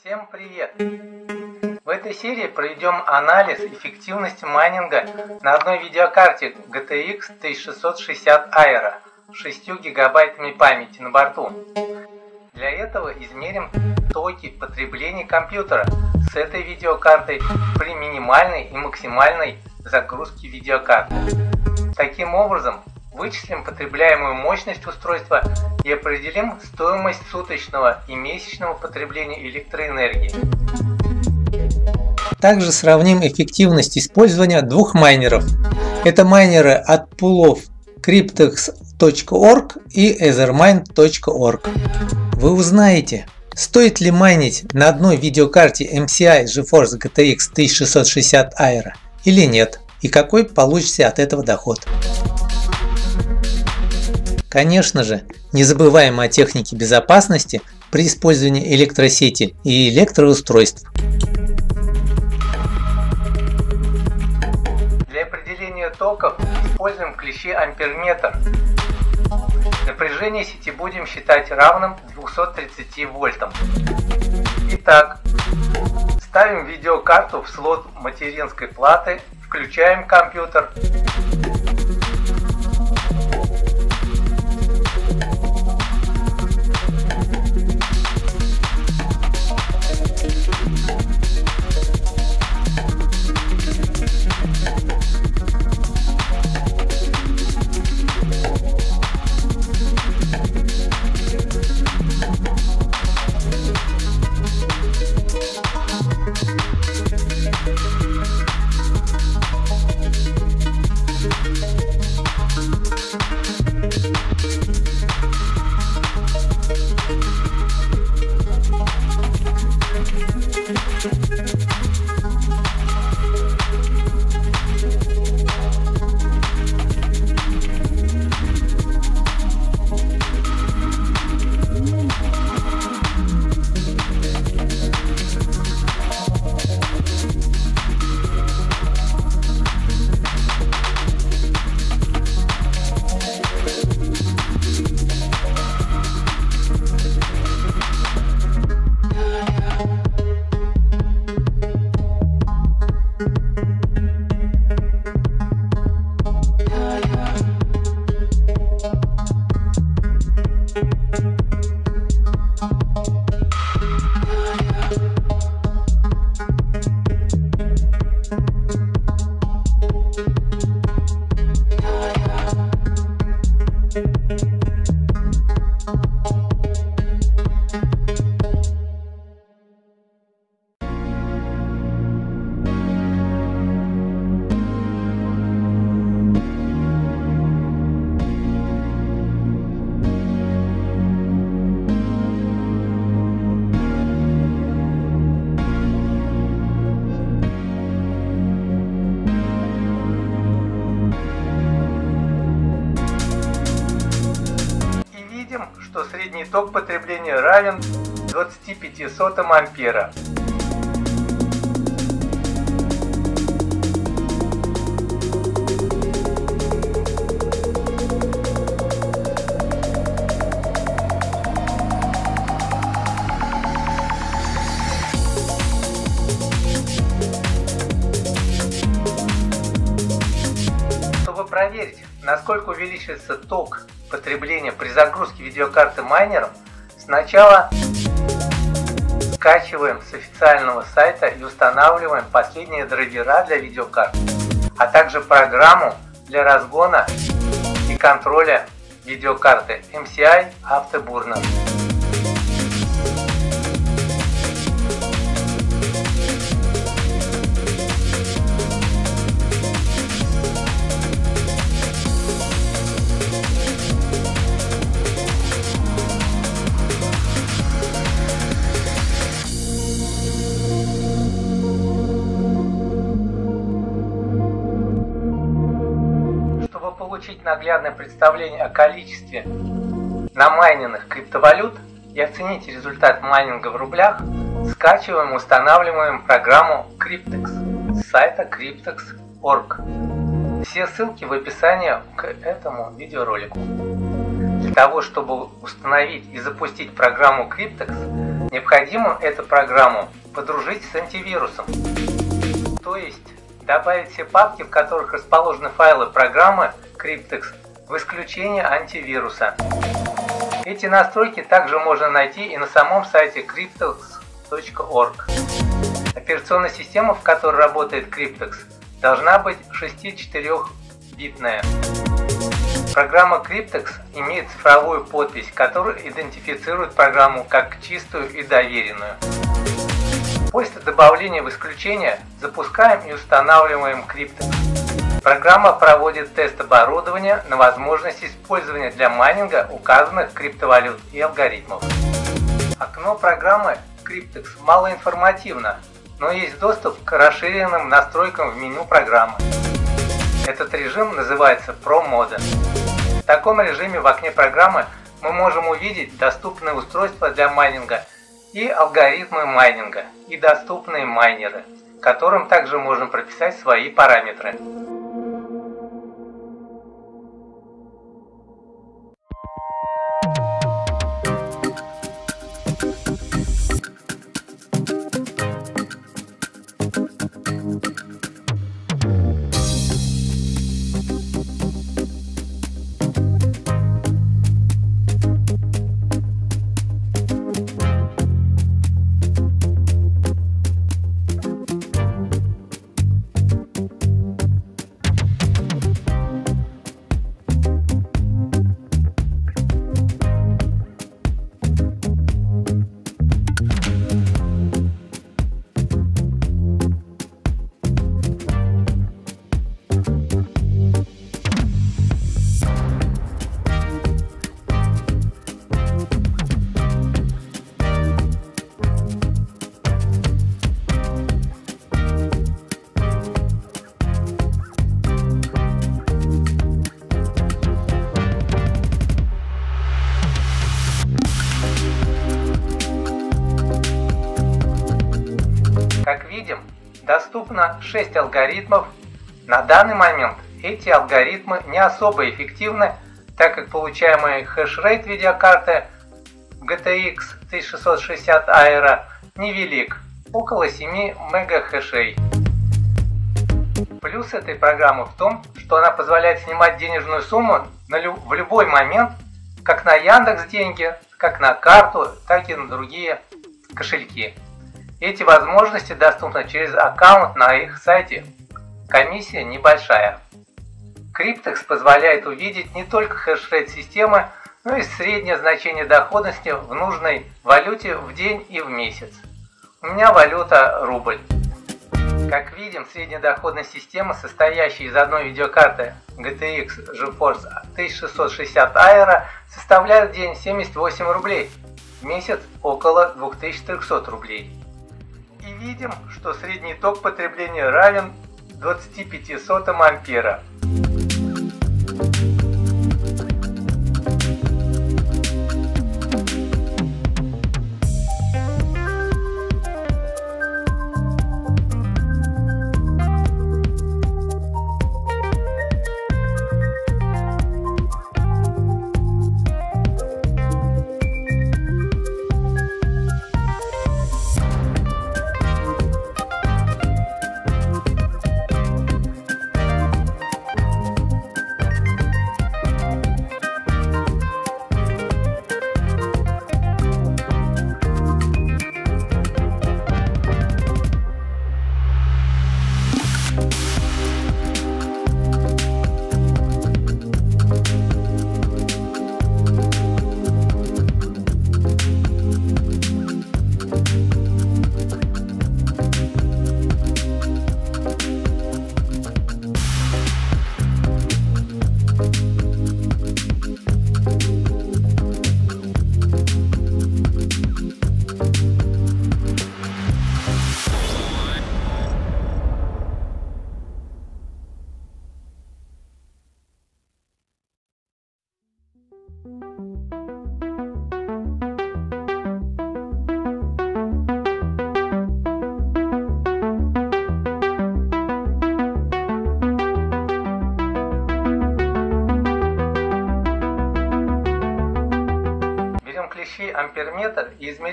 Всем привет! В этой серии проведем анализ эффективности майнинга на одной видеокарте GTX 1660 Aero с 6 гигабайтами памяти на борту. Для этого измерим токи потребления компьютера с этой видеокартой при минимальной и максимальной загрузке видеокарты. Таким образом, вычислим потребляемую мощность устройства и определим стоимость суточного и месячного потребления электроэнергии. Также сравним эффективность использования двух майнеров. Это майнеры от пулов cryptex.org и ethermine.org. Вы узнаете, стоит ли майнить на одной видеокарте MCI GeForce GTX 1660 Aero или нет, и какой получите от этого доход. Конечно же, не забываем о технике безопасности при использовании электросети и электроустройств. Для определения токов используем клещи амперметр. Напряжение сети будем считать равным 230 вольтам. Итак, ставим видеокарту в слот материнской платы, включаем компьютер потребления равен 25 сотым ампера. Чтобы проверить, насколько увеличивается ток потребления при загрузке видеокарты майнером, сначала скачиваем с официального сайта и устанавливаем последние драйвера для видеокарт, а также программу для разгона и контроля видеокарты MCI Afterburner. Наглядное представление о количестве намайненных криптовалют и оценить результат майнинга в рублях, скачиваем и устанавливаем программу Cryptex с сайта cryptex.org. Все ссылки в описании к этому видеоролику. Для того, чтобы установить и запустить программу Cryptex, необходимо эту программу подружить с антивирусом. То есть добавить все папки, в которых расположены файлы программы Cryptex в исключение антивируса. Эти настройки также можно найти и на самом сайте cryptex.org. Операционная система, в которой работает Cryptex, должна быть 6-4-битная. Программа Cryptex имеет цифровую подпись, которая идентифицирует программу как чистую и доверенную. После добавления в исключение запускаем и устанавливаем Cryptex. Программа проводит тест оборудования на возможность использования для майнинга указанных криптовалют и алгоритмов. Окно программы Cryptex малоинформативно, но есть доступ к расширенным настройкам в меню программы. Этот режим называется Pro Mode. В таком режиме в окне программы мы можем увидеть доступные устройства для майнинга и алгоритмы майнинга и доступные майнеры, которым также можно прописать свои параметры. Доступно 6 алгоритмов. На данный момент эти алгоритмы не особо эффективны, так как получаемый хеш-рейт видеокарты GTX 1660 Aero невелик, около 7 мегахэшей. Плюс этой программы в том, что она позволяет снимать денежную сумму в любой момент, как на Яндекс деньги, как на карту, так и на другие кошельки. Эти возможности доступны через аккаунт на их сайте. Комиссия небольшая. Cryptex позволяет увидеть не только хешрейт системы, но и среднее значение доходности в нужной валюте в день и в месяц. У меня валюта рубль. Как видим, средняя доходность системы, состоящая из одной видеокарты GTX GeForce 1660 Aero, составляет в день 78 рублей, в месяц около 2300 рублей и видим, что средний ток потребления равен 25 сотым ампера.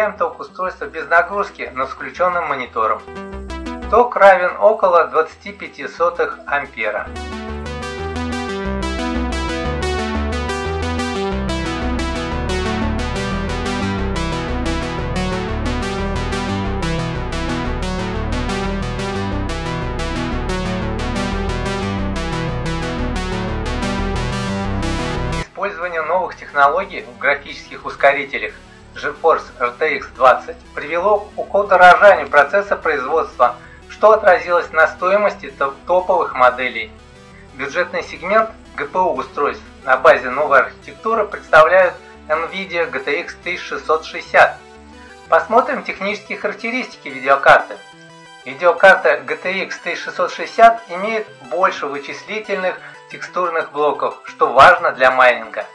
Измеряем ток устройства без нагрузки, с включенным монитором. Ток равен около 25 сотых ампера. Использование новых технологий в графических ускорителях GeForce RTX 20 привело к удорожанию процесса производства, что отразилось на стоимости топовых моделей. Бюджетный сегмент GPU устройств на базе новой архитектуры представляют NVIDIA GTX 1660. Посмотрим технические характеристики видеокарты. Видеокарта GTX 1660 имеет больше вычислительных текстурных блоков, что важно для майнинга.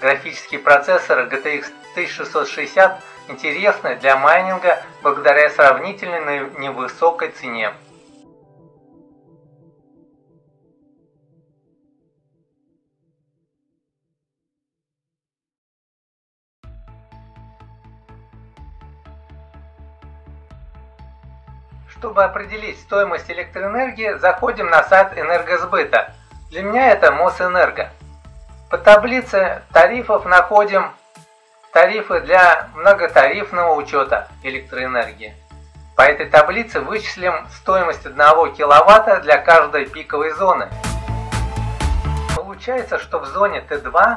Графические процессоры GTX 1660 интересны для майнинга благодаря сравнительно невысокой цене. Чтобы определить стоимость электроэнергии, заходим на сайт энергосбыта – для меня это Мосэнерго. По таблице тарифов находим тарифы для многотарифного учета электроэнергии. По этой таблице вычислим стоимость 1 киловатта для каждой пиковой зоны. Получается, что в зоне Т2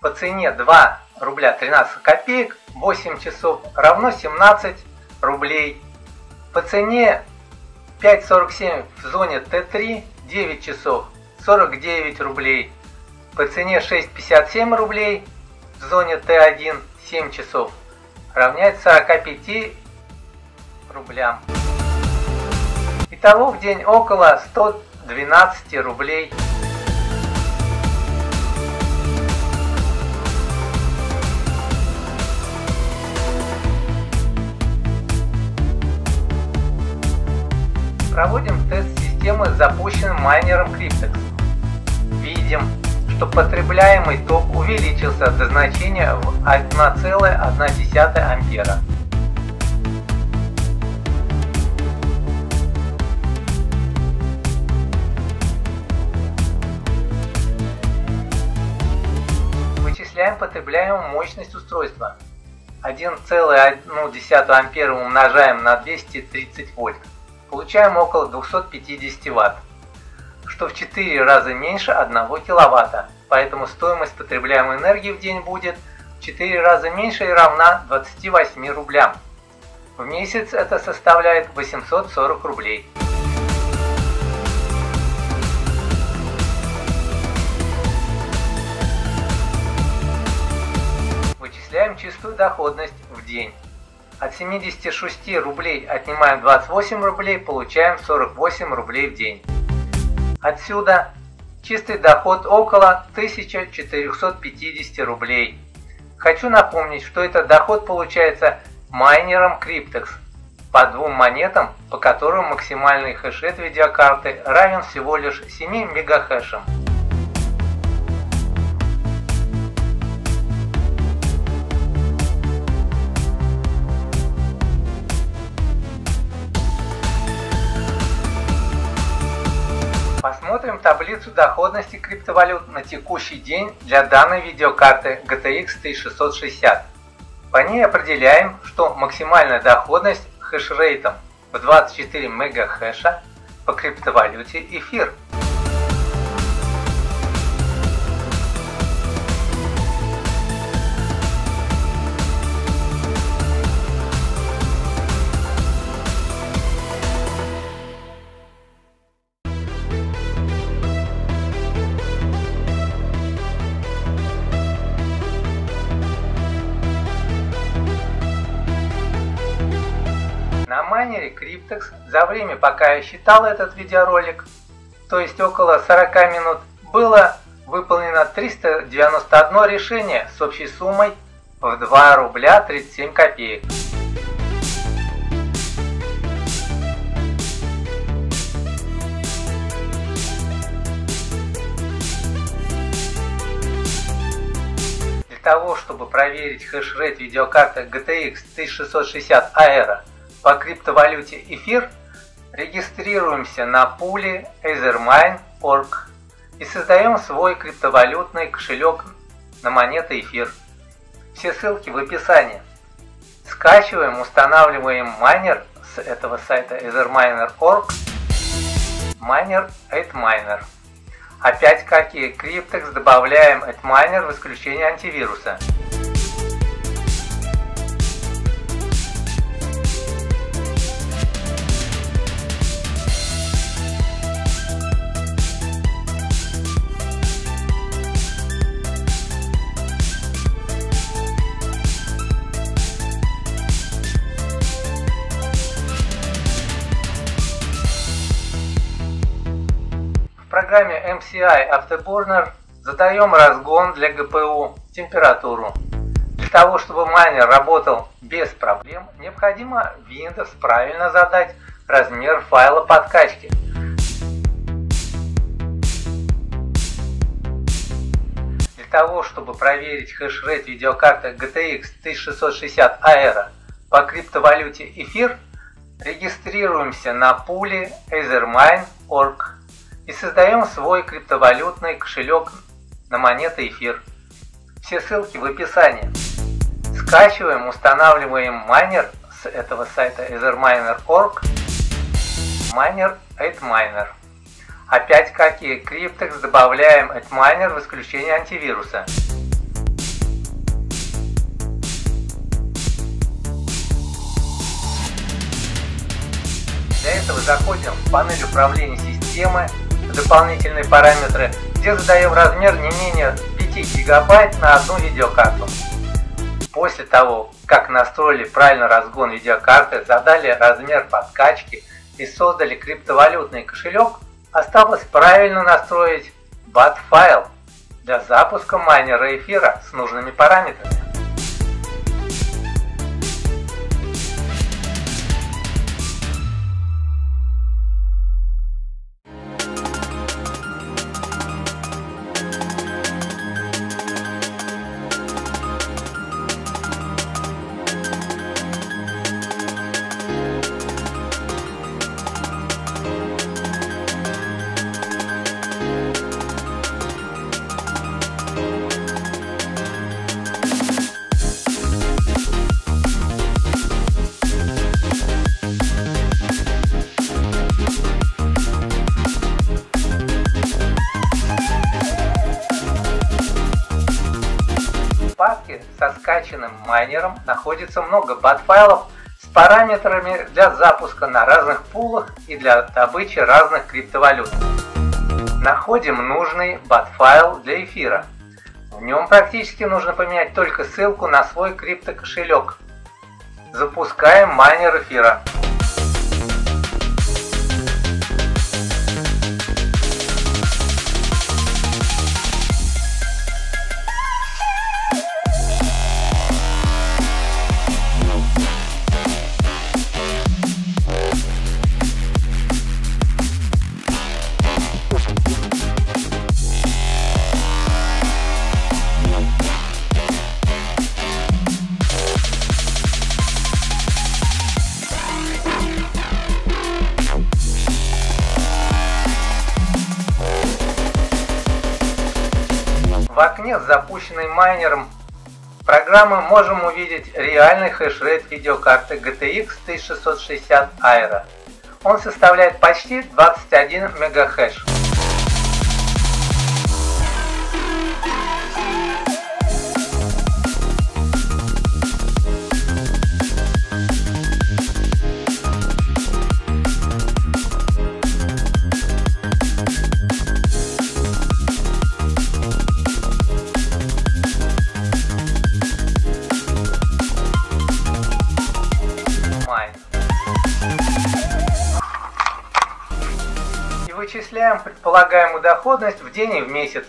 по цене 2 рубля 13 копеек 8 часов равно 17 рублей. По цене 5,47 в зоне Т3 9 часов 49 рублей. По цене 6,57 рублей в зоне Т1 7 часов равняется 45 рублям. Итого в день около 112 рублей. Проводим тест системы с запущенным майнером Cryptex видим, что потребляемый ток увеличился до значения в 1,1 ампера. Вычисляем потребляемую мощность устройства. 1,1 ампера умножаем на 230 вольт. Получаем около 250 ватт что в 4 раза меньше 1 киловатта, поэтому стоимость потребляемой энергии в день будет в 4 раза меньше и равна 28 рублям. В месяц это составляет 840 рублей. Вычисляем чистую доходность в день. От 76 рублей отнимаем 28 рублей, получаем 48 рублей в день. Отсюда чистый доход около 1450 рублей. Хочу напомнить, что этот доход получается майнером Cryptex по двум монетам, по которым максимальный хэшрейт видеокарты равен всего лишь 7 мегахэшам. Таблицу доходности криптовалют на текущий день для данной видеокарты GTX 1660. По ней определяем, что максимальная доходность хешрейтом в 24 мегахэша по криптовалюте эфир – майнере Cryptex за время, пока я считал этот видеоролик, то есть около 40 минут, было выполнено 391 решение с общей суммой в 2 рубля 37 копеек. того, чтобы проверить хешрейт видеокарты GTX 1660 Aero по криптовалюте эфир, регистрируемся на пуле ethermine.org и создаем свой криптовалютный кошелек на монеты эфир. Все ссылки в описании. Скачиваем, устанавливаем майнер с этого сайта etherminer.org Miner 8Miner. Опять как и Cryptex добавляем AdMiner в исключение антивируса. Программе MCI Afterburner задаем разгон для GPU, температуру. Для того, чтобы майнер работал без проблем, необходимо Windows правильно задать размер файла подкачки. Для того, чтобы проверить хешрейт видеокарты GTX 1660 Aero по криптовалюте эфир, регистрируемся на пуле ethermine.org и создаем свой криптовалютный кошелек на монеты эфир. Все ссылки в описании. Скачиваем, устанавливаем майнер с этого сайта etherminer.org Miner 8Miner. Опять как и Cryptex добавляем AdMiner в исключение антивируса. Для этого заходим в панель управления системы дополнительные параметры, где задаем размер не менее 5 гигабайт на одну видеокарту. После того, как настроили правильно разгон видеокарты, задали размер подкачки и создали криптовалютный кошелек, осталось правильно настроить BAT-файл для запуска майнера эфира с нужными параметрами. Майнером находится много бат-файлов с параметрами для запуска на разных пулах и для добычи разных криптовалют. Находим нужный бат-файл для эфира. В нем практически нужно поменять только ссылку на свой криптокошелек. Запускаем майнер эфира. Окне с запущенной майнером программы можем увидеть реальный хешрейт видеокарты GTX 1660 Aero. Он составляет почти 21 мегахэш. Вычисляем предполагаемую доходность в день и в месяц.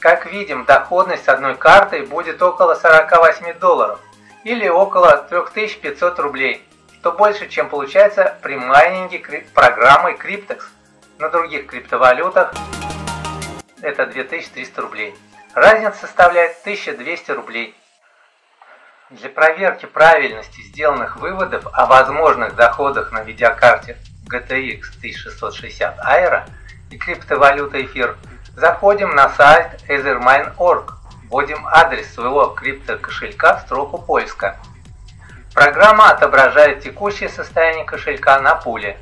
Как видим, доходность с одной картой будет около 48 долларов или около 3500 рублей, что больше, чем получается при майнинге крип- программой Cryptex. На других криптовалютах это 2300 рублей. Разница составляет 1200 рублей. Для проверки правильности сделанных выводов о возможных доходах на видеокарте GTX 1660 Aero и криптовалюта эфир, заходим на сайт ethermine.org, вводим адрес своего криптокошелька в строку поиска. Программа отображает текущее состояние кошелька на пуле.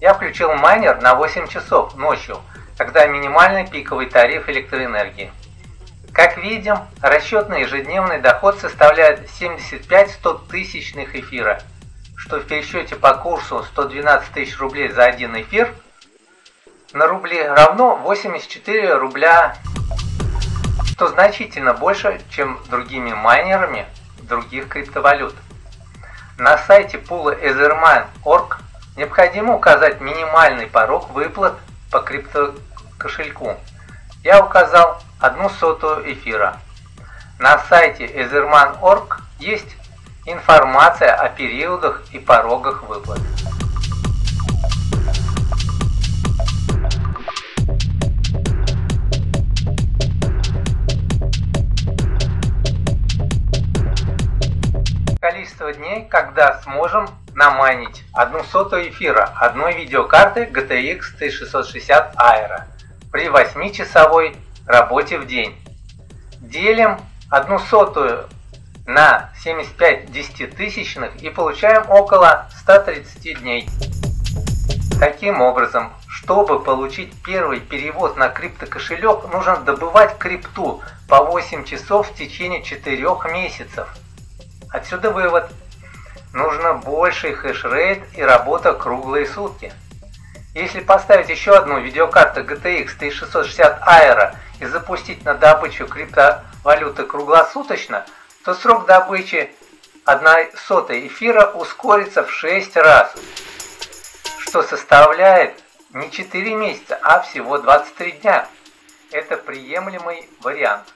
Я включил майнер на 8 часов ночью, когда минимальный пиковый тариф электроэнергии. Как видим, расчетный ежедневный доход составляет 75-100 тысячных эфира, что в пересчете по курсу 112 тысяч рублей за один эфир на рубли равно 84 рубля, что значительно больше, чем другими майнерами других криптовалют. На сайте пула ethermine.org необходимо указать минимальный порог выплат по криптокошельку. Я указал одну сотую эфира. На сайте etherman.org есть информация о периодах и порогах выплат. Количество дней, когда сможем намайнить одну сотую эфира одной видеокарты GTX 1660 Aero при 8-часовой работе в день. Делим одну сотую на 75 десятитысячных и получаем около 130 дней. Таким образом, чтобы получить первый перевод на криптокошелек, нужно добывать крипту по 8 часов в течение 4 месяцев. Отсюда вывод. Нужно больший хешрейт и работа круглые сутки. Если поставить еще одну видеокарту GTX 1660 Aero и запустить на добычу криптовалюты круглосуточно, то срок добычи 1 сотой эфира ускорится в 6 раз, что составляет не 4 месяца, а всего 23 дня. Это приемлемый вариант.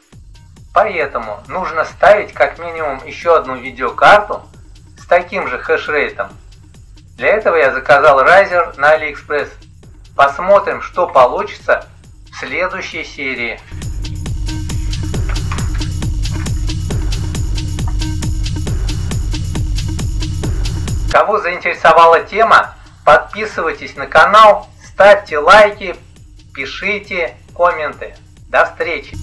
Поэтому нужно ставить как минимум еще одну видеокарту с таким же хешрейтом. Для этого я заказал Riser на AliExpress. Посмотрим, что получится в следующей серии. Кого заинтересовала тема, подписывайтесь на канал, ставьте лайки, пишите комменты. До встречи!